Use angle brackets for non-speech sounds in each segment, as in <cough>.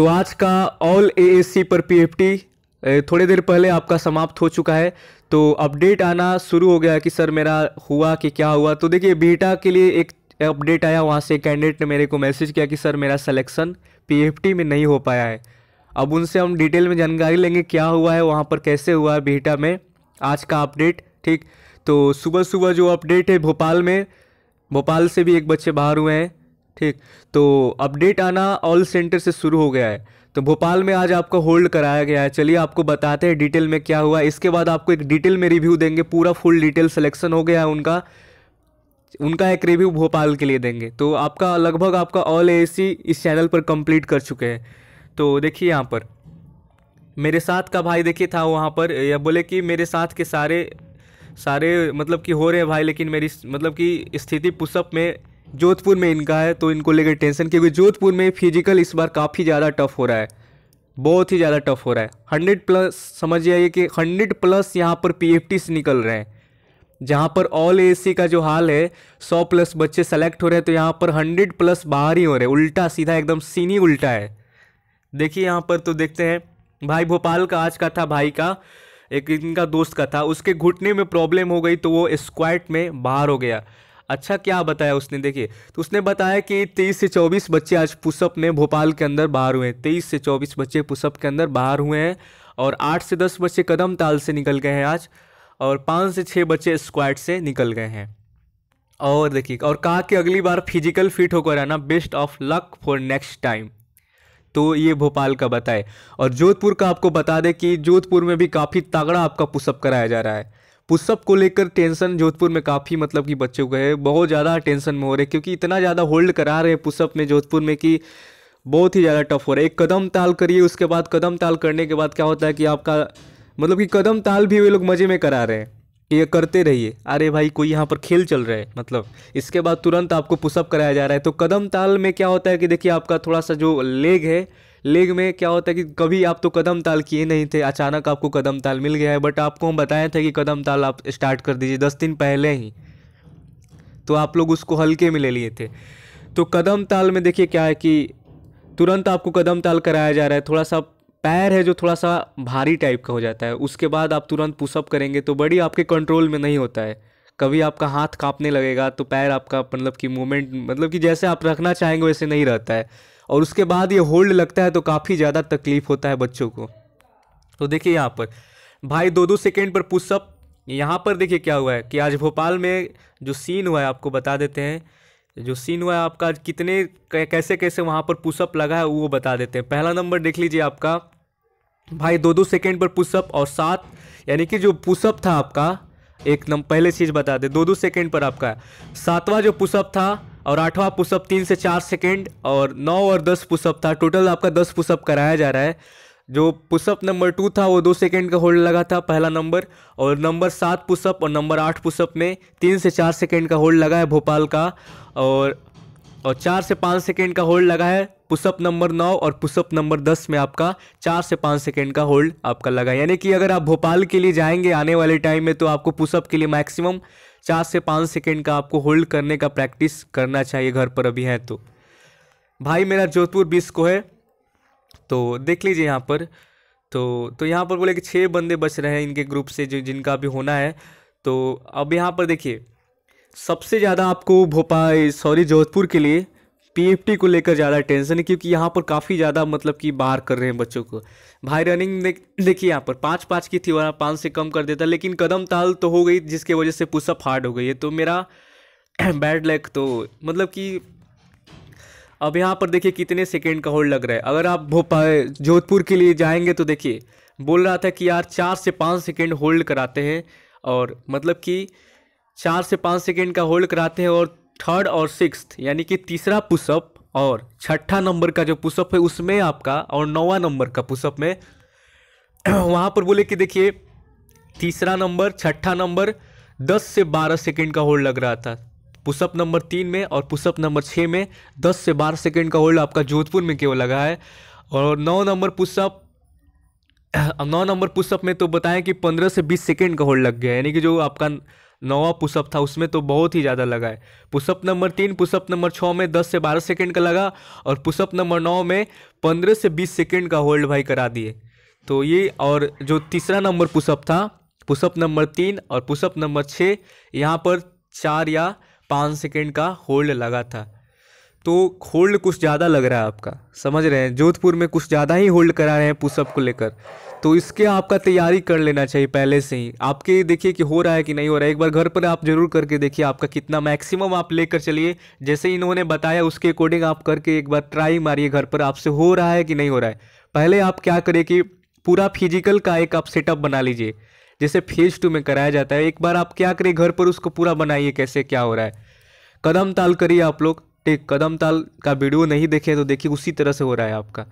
तो आज का ऑल एएससी पर पीएफटी थोड़ी देर पहले आपका समाप्त हो चुका है। तो अपडेट आना शुरू हो गया कि सर मेरा हुआ कि क्या हुआ। तो देखिए, बीटा के लिए एक अपडेट आया, वहाँ से कैंडिडेट ने मेरे को मैसेज किया कि सर मेरा सिलेक्शन पीएफटी में नहीं हो पाया है। अब उनसे हम डिटेल में जानकारी लेंगे क्या हुआ है, वहाँ पर कैसे हुआ है बीटा में। आज का अपडेट, ठीक? तो सुबह सुबह जो अपडेट है भोपाल में, भोपाल से भी एक बच्चे बाहर हुए हैं। ठीक? तो अपडेट आना ऑल सेंटर से शुरू हो गया है। तो भोपाल में आज आपको होल्ड कराया गया है। चलिए आपको बताते हैं डिटेल में क्या हुआ। इसके बाद आपको एक डिटेल में रिव्यू देंगे। पूरा फुल डिटेल सिलेक्शन हो गया है उनका। उनका एक रिव्यू भोपाल के लिए देंगे। तो आपका लगभग आपका ऑल एसी इस चैनल पर कंप्लीट कर चुके हैं। तो देखिए यहाँ पर। मेरे साथ का भाई देखिए था वहाँ पर। या बोले कि मेरे साथ के सारे सारे मतलब कि हो रहे हैं भाई, लेकिन मेरी मतलब कि स्थिति पुशअप में जोधपुर में इनका है तो इनको लेकर टेंशन, क्योंकि जोधपुर में फ़िज़िकल इस बार काफ़ी ज़्यादा टफ हो रहा है। बहुत ही ज़्यादा टफ हो रहा है। हंड्रेड प्लस समझ जाइए कि हंड्रेड प्लस यहाँ पर पीएफटी से निकल रहे हैं। जहाँ पर ऑल एसी का जो हाल है, सौ प्लस बच्चे सेलेक्ट हो रहे हैं तो यहाँ पर हंड्रेड प्लस बाहर ही हो रहे हैं। उल्टा सीधा एकदम सीनी उल्टा है। देखिए यहाँ पर तो देखते हैं, भाई भोपाल का आज का था भाई का, एक इनका दोस्त का था, उसके घुटने में प्रॉब्लम हो गई तो वो स्क्वाट में बाहर हो गया। अच्छा क्या बताया उसने? देखिए तो उसने बताया कि तेईस से चौबीस बच्चे आज पुशअप में भोपाल के अंदर बाहर हुए हैं। तेईस से चौबीस बच्चे पुशअप के अंदर बाहर हुए हैं और आठ से दस बच्चे कदम ताल से निकल गए हैं आज और पाँच से छः बच्चे स्क्वाड से निकल गए हैं। और देखिए, और कहा कि अगली बार फ़िज़िकल फिट होकर आना best of luck for next time तो ये भोपाल का बताए। और जोधपुर का आपको बता दें कि जोधपुर में भी काफ़ी तगड़ा आपका पुशअप कराया जा रहा है। पुशअप को लेकर टेंशन जोधपुर में काफ़ी मतलब कि बच्चों को है। बहुत ज़्यादा टेंशन में हो रहे क्योंकि इतना ज़्यादा होल्ड करा रहे हैं पुशअप में जोधपुर में कि बहुत ही ज़्यादा टफ हो रहा है। एक कदम ताल करिए, उसके बाद कदम ताल करने के बाद क्या होता है कि आपका मतलब कि कदम ताल भी वे लोग मज़े में करा रहे हैं। ये करते रहिए। अरे भाई, कोई यहाँ पर खेल चल रहा है मतलब। इसके बाद तुरंत आपको पुशअप कराया जा रहा है। तो कदम ताल में क्या होता है कि देखिए, आपका थोड़ा सा जो लेग है, लेग में क्या होता है कि कभी आप तो कदम ताल किए नहीं थे, अचानक आपको कदम ताल मिल गया है, बट आपको हम बताए थे कि कदम ताल आप स्टार्ट कर दीजिए दस दिन पहले ही। तो आप लोग उसको हल्के में ले लिए थे। तो कदम ताल में देखिए क्या है कि तुरंत आपको कदम ताल कराया जा रहा है। थोड़ा सा पैर है जो थोड़ा सा भारी टाइप का हो जाता है। उसके बाद आप तुरंत पुशअप करेंगे तो बड़ी आपके कंट्रोल में नहीं होता है। कभी आपका हाथ कांपने लगेगा तो पैर आपका मतलब कि मूवमेंट मतलब कि जैसे आप रखना चाहेंगे वैसे नहीं रहता है। और उसके बाद ये होल्ड लगता है तो काफ़ी ज़्यादा तकलीफ़ होता है बच्चों को। तो देखिए यहाँ पर, भाई दो दो सेकेंड पर पुशअप यहाँ पर देखिए क्या हुआ है कि आज भोपाल में जो सीन हुआ है, आपको बता देते हैं। जो सीन हुआ है आपका, कितने कैसे कैसे वहाँ पर पुशअप लगा है, वो बता देते हैं। पहला नंबर देख लीजिए आपका। भाई दो दो सेकेंड पर पुशअप और सात, यानी कि जो पुशअप था आपका, एक नंबर पहले चीज़ बता दे दो दो सेकेंड पर आपका सातवां जो पुशअप था और आठवां पुशअप तीन से चार सेकेंड और नौ और दस पुशअप था। टोटल आपका दस पुशअप कराया जा रहा है। जो पुशअप नंबर टू था, वो दो सेकेंड का होल्ड लगा था पहला नंबर और नंबर सात पुशअप और नंबर आठ पुशअप में तीन से चार सेकेंड का होल्ड लगा है भोपाल का और और चार से पाँच सेकेंड का होल्ड लगा है पुशअप नंबर नौ और पुशअप नंबर दस में आपका चार से पाँच सेकेंड का होल्ड आपका लगा यानी कि अगर आप भोपाल के लिए जाएँगे आने वाले टाइम में तो आपको पुशअप के लिए मैक्सिमम चार से पाँच सेकेंड का आपको होल्ड करने का प्रैक्टिस करना चाहिए घर पर अभी है तो। भाई मेरा जोधपुर बीस को है। तो देख लीजिए यहाँ पर। तो तो यहाँ पर बोले कि छः बंदे बच रहे हैं इनके ग्रुप से, जो, जिनका भी होना है। तो अब यहाँ पर देखिए, सबसे ज़्यादा आपको भोपाल, सॉरी, जोधपुर के लिए पीएफटी को लेकर ज़्यादा टेंशन है, क्योंकि यहाँ पर काफ़ी ज़्यादा मतलब कि बाहर कर रहे हैं बच्चों को। भाई रनिंग देखिए यहाँ पर पाँच पाँच की थी वरना पाँच से कम कर देता, लेकिन कदम ताल तो हो गई, जिसके वजह से पुशअप हार्ड हो गई है। तो मेरा <clears throat> बैड लैक तो मतलब कि अब यहाँ पर देखिए कितने सेकेंड का होल्ड लग रहा है। अगर आप भोपाल जोधपुर के लिए जाएँगे तो देखिए, बोल रहा था कि यार चार से पाँच सेकेंड होल्ड कराते हैं और मतलब कि चार से पाँच सेकेंड का होल्ड कराते हैं और थर्ड और सिक्स यानी कि तीसरा पुशअप और छठा नंबर का जो पुशअप है उसमें आपका और नौवा नंबर का पुशअप में, <clears throat> वहाँ पर बोले कि देखिए, तीसरा नंबर, छठा नंबर दस से बारह सेकेंड का होल्ड लग रहा था। पुशअप नंबर तीन में और पुशअप नंबर छः में दस से बारह सेकेंड का होल्ड आपका जोधपुर में केवल लगा है। और नौ नंबर पुशअप नौ नंबर पुशअप में तो बताएँ कि पंद्रह से बीस सेकेंड का होल्ड लग गया यानी कि जो आपका नौवा पुशअप था, उसमें तो बहुत ही ज़्यादा लगा है। पुशअप नंबर तीन, पुशअप नंबर छः में दस से बारह सेकेंड का लगा और पुशअप नंबर नौ में पंद्रह से बीस सेकेंड का होल्ड भाई करा दिए। तो ये और जो तीसरा नंबर पुशअप था, पुशअप नंबर तीन और पुशअप नंबर छः यहाँ पर चार या पाँच सेकेंड का होल्ड लगा था। तो होल्ड कुछ ज़्यादा लग रहा है आपका, समझ रहे हैं? जोधपुर में कुछ ज़्यादा ही होल्ड करा रहे हैं पुशअप को लेकर। तो इसके आपका तैयारी कर लेना चाहिए पहले से ही। आपके देखिए कि हो रहा है कि नहीं हो रहा है। एक बार घर पर आप ज़रूर करके देखिए आपका कितना मैक्सिमम आप लेकर चलिए। जैसे इन्होंने बताया उसके अकॉर्डिंग आप करके एक बार ट्राई मारिए घर पर, आपसे हो रहा है कि नहीं हो रहा है। पहले आप क्या करें कि पूरा फ़िज़िकल का एक आप सेटअप बना लीजिए। जैसे फ़ेज़ टू में कराया जाता है। एक बार आप क्या करिए, घर पर उसको पूरा बनाइए, कैसे क्या हो रहा है। कदम ताल करिए आप लोग। ठीक, कदम ताल का वीडियो नहीं देखे तो देखिए उसी तरह से हो रहा है आपका।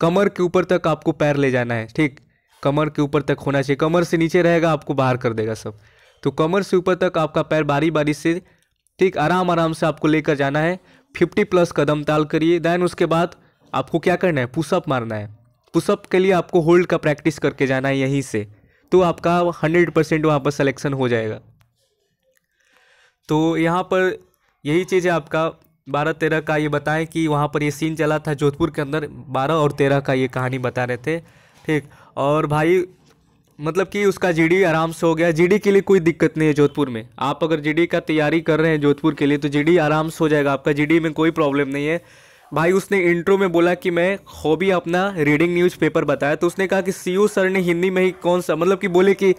कमर के ऊपर तक आपको पैर ले जाना है, ठीक। कमर के ऊपर तक होना चाहिए। कमर से नीचे रहेगा, आपको बाहर कर देगा सब। तो कमर से ऊपर तक आपका पैर बारी बारी से, ठीक आराम आराम से आपको लेकर जाना है। फिफ्टी प्लस कदम ताल करिए। देन उसके बाद आपको क्या करना है? पुशअप मारना है। पुशअप के लिए आपको होल्ड का प्रैक्टिस करके जाना है यहीं से। तो आपका हंड्रेड परसेंट वहाँ पर सिलेक्शन हो जाएगा। तो यहाँ पर यही चीज़ है आपका, बारह तेरह का ये बताएँ कि वहाँ पर ये सीन चला था जोधपुर के अंदर, बारह और तेरह का ये कहानी बता रहे थे, ठीक? और भाई मतलब कि उसका जीडी आराम से हो गया। जीडी के लिए कोई दिक्कत नहीं है जोधपुर में। आप अगर जीडी का तैयारी कर रहे हैं जोधपुर के लिए तो जीडी आराम से हो जाएगा। आपका जीडी में कोई प्रॉब्लम नहीं है। भाई उसने इंट्रो में बोला कि मैं हॉबी अपना रीडिंग न्यूज़पेपर बताया तो उसने कहा कि सी सर ने हिंदी में ही कौन सा मतलब कि बोले कि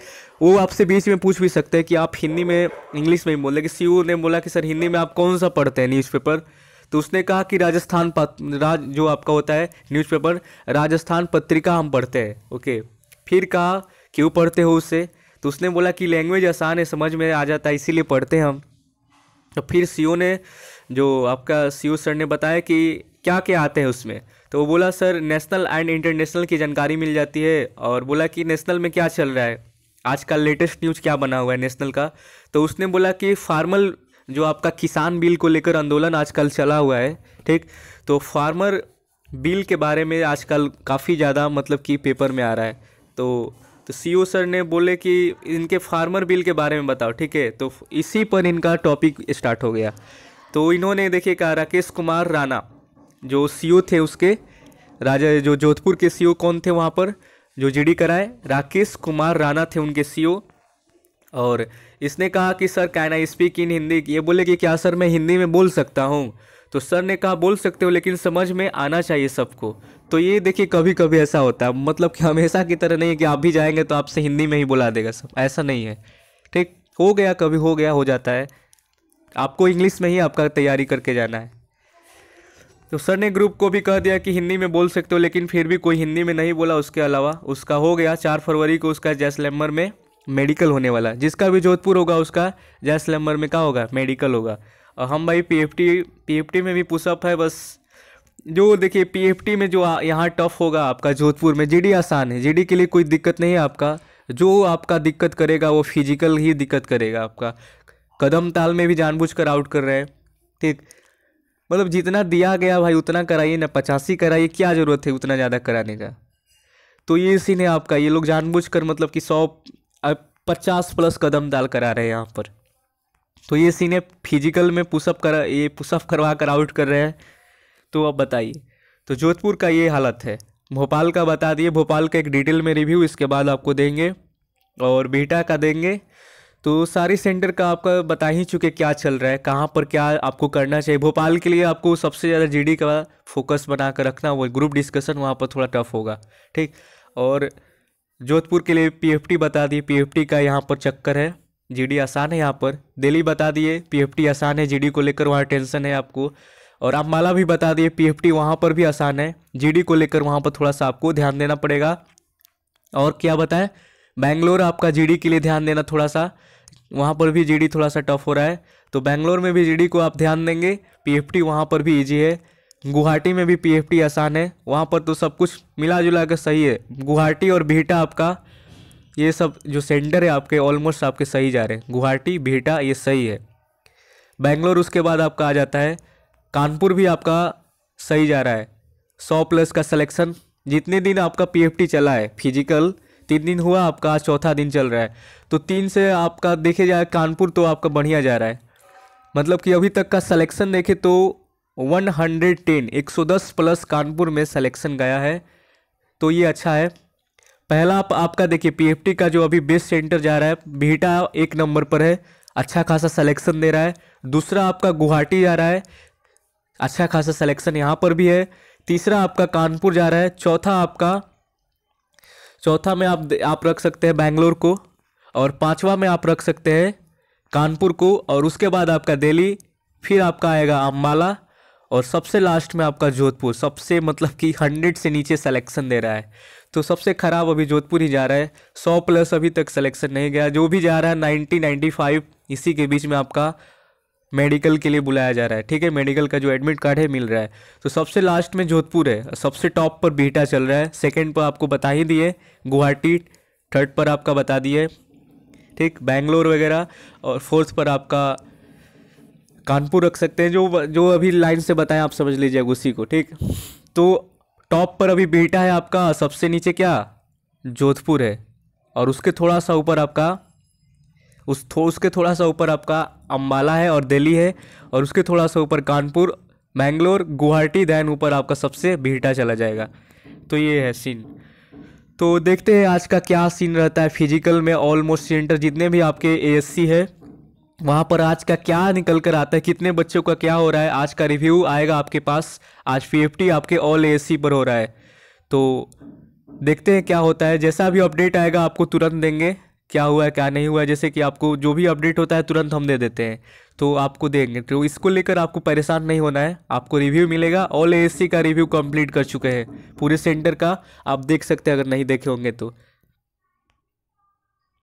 वो आपसे बीच में पूछ भी सकते हैं कि आप हिंदी में, इंग्लिश में ही बोले, कि सी ने बोला कि सर हिंदी में आप कौन सा पढ़ते हैं न्यूज़पेपर तो उसने कहा कि राजस्थान राज, जो आपका होता है न्यूज़पेपर राजस्थान पत्रिका हम पढ़ते हैं ओके फिर कहा, क्यों पढ़ते हो उससे तो उसने बोला कि लैंग्वेज आसान है, समझ में आ जाता है, इसीलिए पढ़ते हैं हम। तो फिर सी ने जो आपका सी सर ने बताया कि क्या क्या आते हैं उसमें। तो वो बोला, सर नेशनल एंड इंटरनेशनल की जानकारी मिल जाती है। और बोला कि नेशनल में क्या चल रहा है? आज का लेटेस्ट न्यूज़ क्या बना हुआ है नेशनल का? तो उसने बोला कि फार्मल जो आपका किसान बिल को लेकर आंदोलन आजकल चला हुआ है, ठीक? तो फार्मर बिल के बारे में आजकल काफ़ी ज़्यादा मतलब कि पेपर में आ रहा है। तो तो सीओ सर ने बोले कि, इनके फार्मर बिल के बारे में बताओ, ठीक है? तो इसी पर इनका टॉपिक स्टार्ट हो गया। तो इन्होंने देखिए कहा, राकेश कुमार राणा, जो सीओ थे उसके, राजा, जो जोधपुर के सीओ कौन थे वहाँ पर, जो जीडी कराए, राकेश कुमार राणा थे उनके सीओ और इसने कहा कि, sir can I speak in Hindi ये बोले कि, क्या सर, मैं हिंदी में बोल सकता हूँ? तो सर ने कहा, बोल सकते हो, लेकिन समझ में आना चाहिए सबको। तो ये देखिए कभी कभी ऐसा होता है। मतलब कि हमेशा की तरह नहीं है कि आप भी जाएँगे तो आपसे हिंदी में ही बुला देगा सब। ऐसा नहीं है। ठीक, हो गया, कभी हो गया, हो जाता है। आपको इंग्लिश में ही आपका तैयारी करके जाना है। तो सर ने ग्रुप को भी कह दिया कि हिंदी में बोल सकते हो, लेकिन फिर भी कोई हिंदी में नहीं बोला। उसके अलावा उसका हो गया चार फरवरी को उसका जैसलम्बर में मेडिकल होने वाला। जिसका भी जोधपुर होगा, उसका जैसलम्बर में क्या होगा? मेडिकल होगा। और हम भाई पीएफटी पीएफटी में भी पुशअप है, बस जो देखिए पीएफटी में जो यहाँ टफ होगा आपका जोधपुर में। जीडी आसान है। जीडी के लिए कोई दिक्कत नहीं है आपका। जो आपका दिक्कत करेगा, वो फ़िज़िकल ही दिक्कत करेगा आपका। कदम ताल में भी जानबूझकर आउट कर रहे हैं। ठीक। मतलब जितना दिया गया भाई, उतना कराइए, ना पचासी कराइए, क्या ज़रूरत है उतना ज़्यादा कराने का? तो ये सीन है आपका, ये लोग जानबूझकर मतलब कि सौ पचास प्लस कदम डाल करा रहे हैं यहाँ पर। तो ये सीन है फ़िज़िकल में पुशअप करा, ये पुशअप करवा कर आउट कर रहे हैं। तो अब बताइए तो जोधपुर का ये हालत है। भोपाल का बता दिए, भोपाल का एक डिटेल में रिव्यू इसके बाद आपको देंगे और बीटा का देंगे। तो सारे सेंटर का आपका बता ही चुके क्या चल रहा है, कहाँ पर क्या आपको करना चाहिए। भोपाल के लिए आपको सबसे ज़्यादा जीडी का फोकस बना कर रखना, वो ग्रुप डिस्कशन वहाँ पर थोड़ा टफ होगा, ठीक? और जोधपुर के लिए पीएफटी बता दिए पीएफटी का यहाँ पर चक्कर है जीडी आसान है यहाँ पर। दिल्ली बता दिए पीएफटी आसान है जीडी को लेकर वहाँ टेंशन है आपको। और आप माला भी बता दिए पीएफटी वहाँ पर भी आसान है जीडी को लेकर वहाँ पर थोड़ा सा आपको ध्यान देना पड़ेगा। और क्या बताएँ बैंगलोर आपका जीडी के लिए ध्यान देना थोड़ा सा। वहाँ पर भी जीडी थोड़ा सा टफ हो रहा है। तो बैंगलोर में भी जीडी को आप ध्यान देंगे। पीएफटी वहाँ पर भी इजी है। गुवाहाटी में भी पीएफटी आसान है। वहाँ पर तो सब कुछ मिला जुला कर सही है। गुवाहाटी और बीटा आपका, ये सब जो सेंटर है आपके ऑलमोस्ट आपके सही जा रहे हैं। गुवाहाटी बीटा ये सही है। बैंगलोर उसके बाद आपका आ जाता है। कानपुर भी आपका सही जा रहा है। सौ प्लस का सिलेक्शन जितने दिन आपका पीएफटी चला है फ़िज़िकल तीन दिन हुआ आपका आज चौथा दिन चल रहा है। तो तीन से आपका देखे जाए कानपुर तो आपका बढ़िया जा रहा है। मतलब कि अभी तक का सलेक्शन देखे तो 110 110 प्लस कानपुर में सलेक्शन गया है। तो ये अच्छा है। पहला आप, आपका देखिए पीएफटी का जो अभी बेस्ट सेंटर जा रहा है बीटा एक नंबर पर है। अच्छा खासा सलेक्शन दे रहा है। दूसरा आपका गुवाहाटी जा रहा है। अच्छा खासा सिलेक्शन यहाँ पर भी है। तीसरा आपका कानपुर जा रहा है। चौथा आपका चौथा में आप आप रख सकते हैं बैंगलोर को, और पांचवा में आप रख सकते हैं कानपुर को, और उसके बाद आपका दिल्ली, फिर आपका आएगा अम्बाला और सबसे लास्ट में आपका जोधपुर। सबसे मतलब कि हंड्रेड से नीचे सिलेक्शन दे रहा है। तो सबसे ख़राब अभी जोधपुर ही जा रहा है। सौ प्लस अभी तक सिलेक्शन नहीं गया। जो भी जा रहा है नाइन्टी नाइन्टी फाइव इसी के बीच में आपका मेडिकल के लिए बुलाया जा रहा है। ठीक है, मेडिकल का जो एडमिट कार्ड है, मिल रहा है। तो सबसे लास्ट में जोधपुर है। सबसे टॉप पर बीटा चल रहा है। सेकेंड पर आपको बता ही दिए। गुवाहाटी थर्ड पर आपका बता दिए। ठीक, बैंगलोर वगैरह और फोर्थ पर आपका कानपुर रख सकते हैं। जो जो अभी लाइन से बताएँ, आप समझ लीजिए उसी को। ठीक तो टॉप पर अभी बीटा है आपका। सबसे नीचे क्या? जोधपुर है। और उसके थोड़ा सा ऊपर आपका उस थो, उसके थोड़ा सा ऊपर आपका अम्बाला है और दिल्ली है और उसके थोड़ा सा ऊपर कानपुर, मैंगलोर, गुवाहाटी, दैन ऊपर आपका सबसे बीटा चला जाएगा। तो ये है सीन तो देखते हैं आज का क्या सीन रहता है फ़िज़िकल में। ऑलमोस्ट सेंटर जितने भी आपके एएससी है, वहाँ पर आज का क्या निकल कर आता है, कितने बच्चों का क्या हो रहा है, आज का रिव्यू आएगा आपके पास। आज पी आपके ऑल एएससी पर हो रहा है। तो देखते हैं क्या होता है। जैसा भी अपडेट आएगा, आपको तुरंत देंगे। क्या हुआ है, क्या नहीं हुआ है, जैसे कि आपको जो भी अपडेट होता है, तुरंत हम दे देते हैं। तो आपको देंगे तो इसको लेकर आपको परेशान नहीं होना है। आपको रिव्यू मिलेगा ऑल ए का रिव्यू कंप्लीट कर चुके हैं। पूरे सेंटर का, आप देख सकते हैं, अगर नहीं देखे होंगे तो।